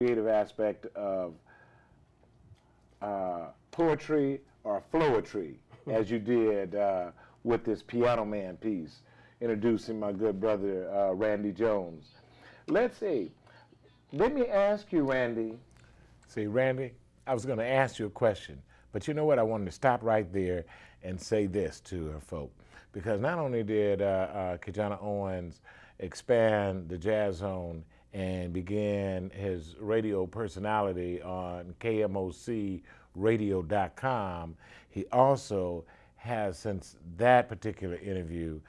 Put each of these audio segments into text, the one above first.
creative aspect of uh, poetry or flowetry, as you did uh, with this Piano Man piece, introducing my good brother uh, Randy Jones. Let's see. Let me ask you, Randy. See, Randy, I was going to ask you a question, but you know what? I wanted to stop right there and say this to our folk, because not only did uh, uh, Kijana Owens expand the Jazz Zone and began his radio personality on KMOCradio.com, he also has, since that particular interview,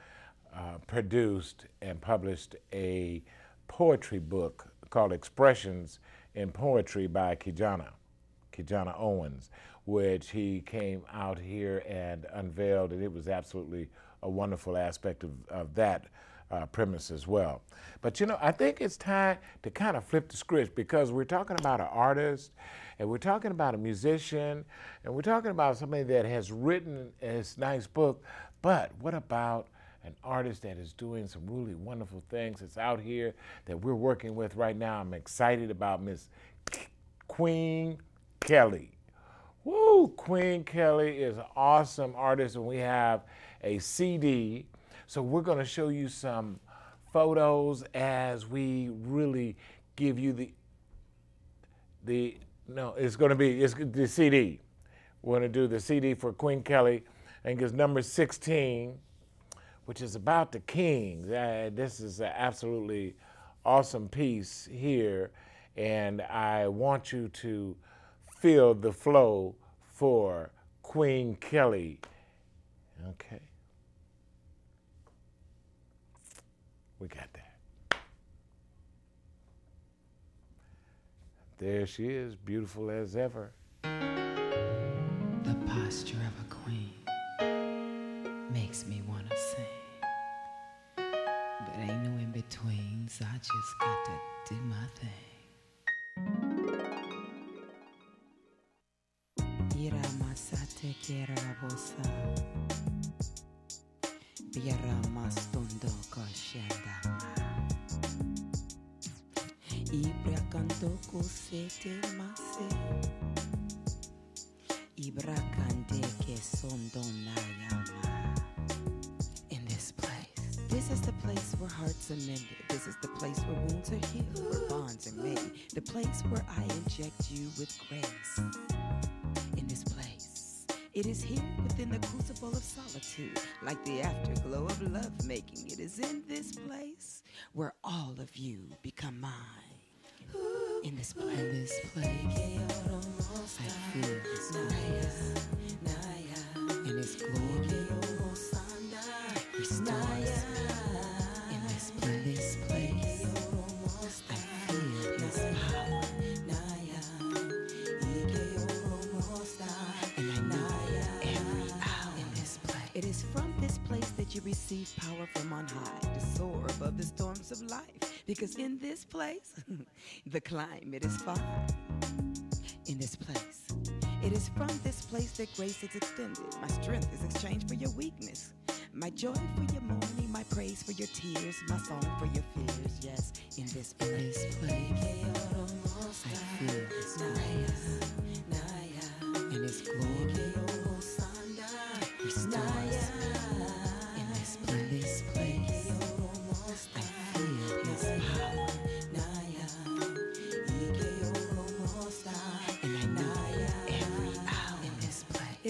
uh, produced and published a poetry book called Expressions in Poetry by Kijana, Kijana Owens, which he came out here and unveiled, and it was absolutely a wonderful aspect of, of that uh, premise as well. But you know, I think it's time to kind of flip the script because we're talking about an artist and we're talking about a musician and we're talking about somebody that has written this nice book, but what about an artist that is doing some really wonderful things that's out here that we're working with right now. I'm excited about Miss Queen Kelly. Woo, Queen Kelly is an awesome artist, and we have a CD. So we're going to show you some photos as we really give you the the no, it's going to be it's the CD. We're going to do the CD for Queen Kelly, and it's number 16 which is about the kings. Uh, this is an absolutely awesome piece here, and I want you to feel the flow for Queen Kelly. Okay. We got that. There she is, beautiful as ever. The posture of a queen makes me want to sing. But ain't no in betweens. I just got to do my thing. Ira masate quiera bosa. In eh. this place. This is the place where hearts are mended. This is the place where wounds are healed, where bonds are made. The place where I inject you with grace. It is here within the crucible of solitude, like the afterglow of love making. It is in this place where all of you become mine. In this place, in this place, I feel His grace and His glory restores you receive power from on high to soar above the storms of life. Because in this place, the climate is fine. In this place, it is from this place that grace is extended. My strength is exchanged for your weakness. My joy for your mourning, my praise for your tears, my song for your fears. Yes, in this place, place I feel His grace and His glory restores me.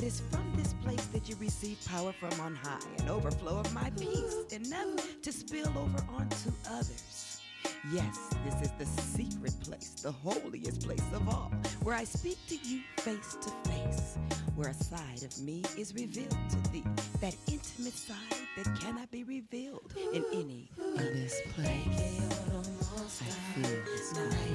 It is from this place that you receive power from on high, an overflow of my peace, enough to spill over onto others. Yes, this is the secret place, the holiest place of all, where I speak to you face to face, where a side of me is revealed to thee, that intimate side that cannot be revealed in any this place. I feel His grace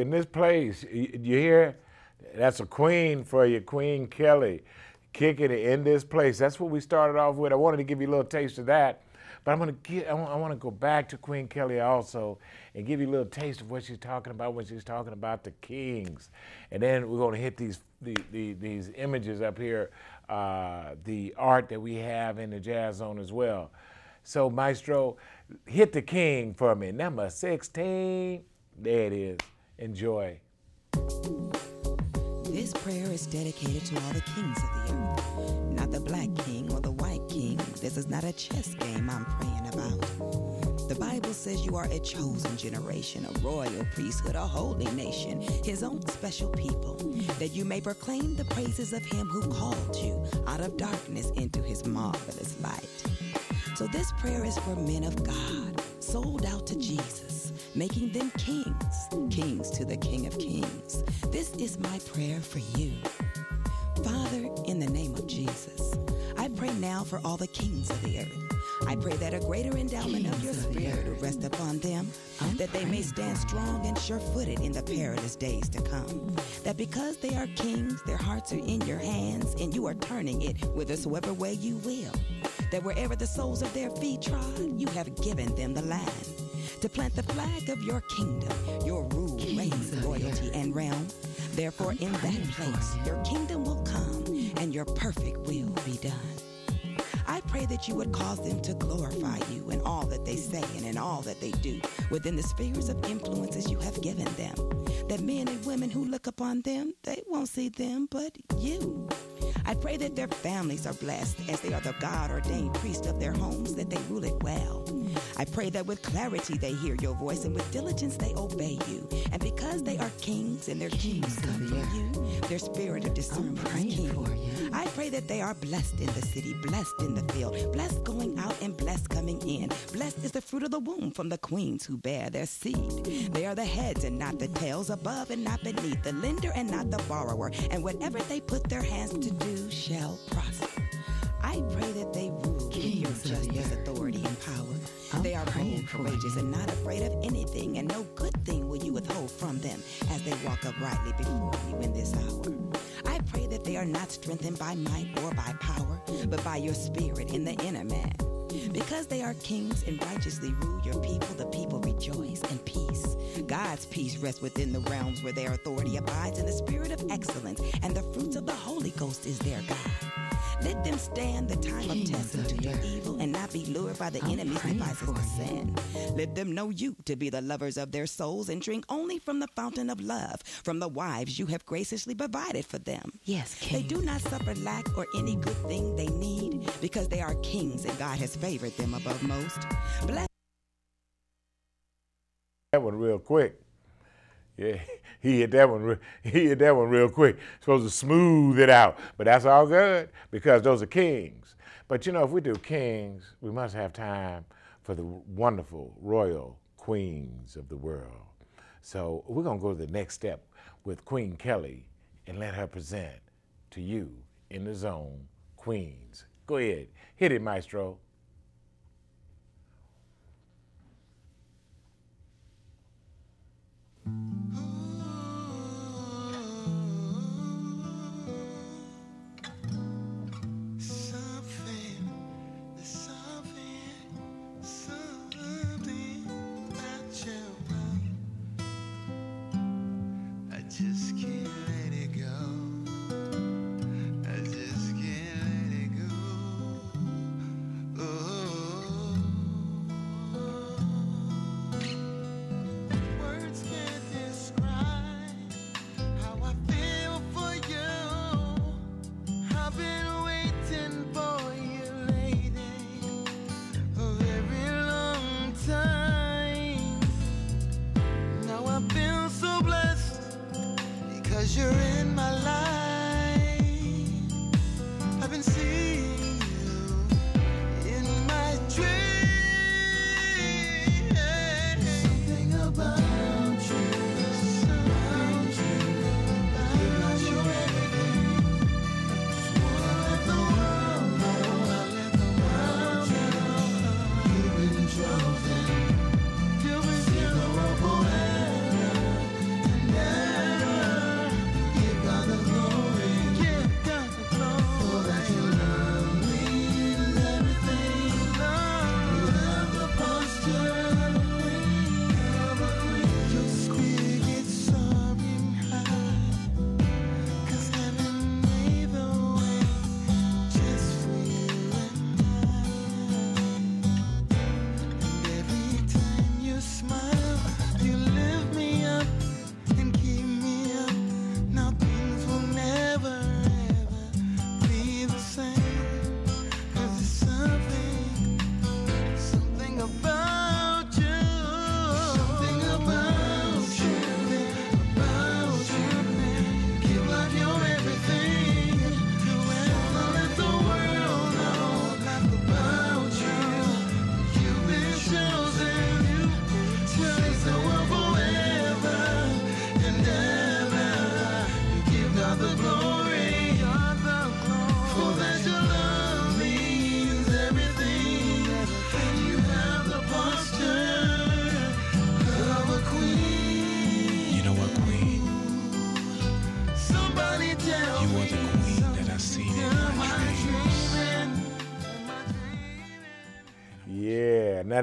In this place. You, hear? That's a queen for you, Queen Kelly, kicking it in this place. That's what we started off with. I wanted to give you a little taste of that. But I'm gonna get, I want, I want to go back to Queen Kelly also and give you a little taste of what she's talking about when she's talking about the kings, and then we're gonna hit these the, the, these images up here, uh, the art that we have in the jazz zone as well. So Maestro, hit the king for me. Number 16. There it is. Enjoy. This prayer is dedicated to all the kings of the earth, not the black king or the white king. This is not a chess game I'm praying about. The Bible says you are a chosen generation, a royal priesthood, a holy nation, his own special people, that you may proclaim the praises of him who called you out of darkness into his marvelous light. So this prayer is for men of God, sold out to Jesus, making them kings, kings to the King of Kings. This is my prayer for you. Father, in the name of Jesus, I pray now for all the kings of the earth. I pray that a greater endowment of your spirit will rest upon them, that they may stand strong and sure footed in the perilous days to come. That because they are kings, their hearts are in your hands, and you are turning it whithersoever way you will. That wherever the soles of their feet trod, you have given them the land. To plant the flag of your kingdom, your rule, reign, royalty, and realm. Therefore, in that place, your kingdom will come and your perfect will be done. I pray that you would cause them to glorify you in all that they say and in all that they do within the spheres of influences you have given them. That men and women who look upon them, they won't see them but you. I pray that their families are blessed as they are the God ordained priest of their homes, that they rule it well. I pray that with clarity they hear your voice and with diligence they obey you. And because they are kings and their kings come from you, their spirit of discernment is keen. I pray that they are blessed in the city, blessed in the field, blessed going out and blessed coming in. Blessed is the fruit of the womb from the queens who bear their seed. They are the heads and not the tails, above and not beneath, the lender and not the borrower. And whatever they put their hands to do shall prosper. I pray that they rule in your justice, authority, and power. They are bold, courageous, and not afraid of anything, and no good thing will you withhold from them as they walk uprightly before you in this hour. I pray that they are not strengthened by might or by power, but by your spirit in the inner man. Because they are kings and righteously rule your people, the people rejoice in peace. God's peace rests within the realms where their authority abides in the spirit of excellence, and the fruits of the Holy Ghost is their God. Let them stand the time of testing to do evil and not be lured by the enemy's devices to sin. Let them know you to be the lovers of their souls and drink only from the fountain of love, from the wives you have graciously provided for them. Yes, King. They do not suffer lack or any good thing they need because they are kings and God has favored them above most. Bless That one real quick. Yeah, he hit that one. He hit that one real quick. Supposed to smooth it out, but that's all good because those are kings. But you know, if we do kings, we must have time for the wonderful royal queens of the world. So we're gonna go to the next step with Queen Kelly and let her present to you in the zone, Queens. Go ahead, hit it, Maestro. Something,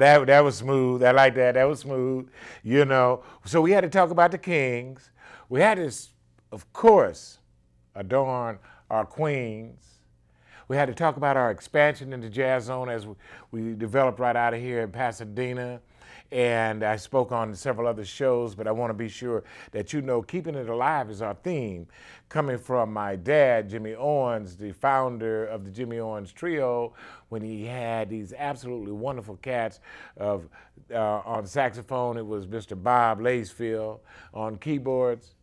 Now that that was smooth. I like that. That was smooth. You know. So we had to talk about the Kings. We had to, of course, adorn our queens. We had to talk about our expansion into Jazz Zone as we, we developed right out of here in Pasadena and I spoke on several other shows, but I want to be sure that you know keeping it alive is our theme, coming from my dad, Jimmy Owens, the founder of the Jimmy Owens Trio, when he had these absolutely wonderful cats of uh, on saxophone, it was Mr. Bob Lacefield, on keyboards,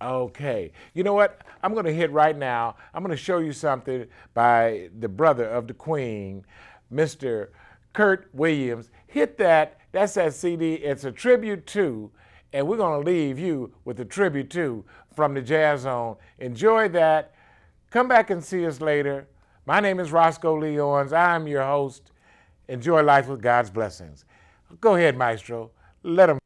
Okay. You know what? I'm going to hit right now. I'm going to show you something by the brother of the Queen, Mr. Kurt Williams. Hit that. That's that CD. It's a tribute to, and we're going to leave you with a tribute to from the Jazz Zone. Enjoy that. Come back and see us later. My name is Roscoe Lee Owens. I'm your host. Enjoy life with God's blessings. Go ahead, Maestro. Let them.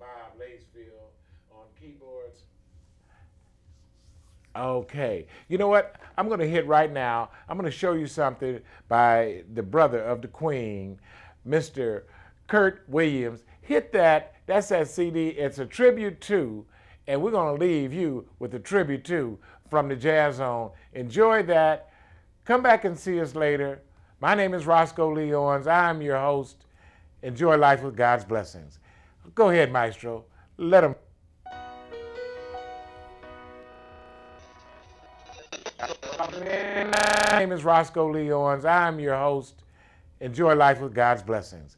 Bob Lacefield. On keyboards. Okay. You know what? I'm going to hit right now. I'm going to show you something by the brother of the Queen, Mr. Kurt Williams. Hit that. That's that CD. It's a tribute to, and we're going to leave you with a tribute to from the Jazz Zone. Enjoy that. Come back and see us later. My name is Roscoe Lee Owens. I'm your host. Enjoy life with God's blessings. Go ahead, Maestro. Let him. My name is Roscoe Lee Owens. I'm your host. Enjoy life with God's blessings.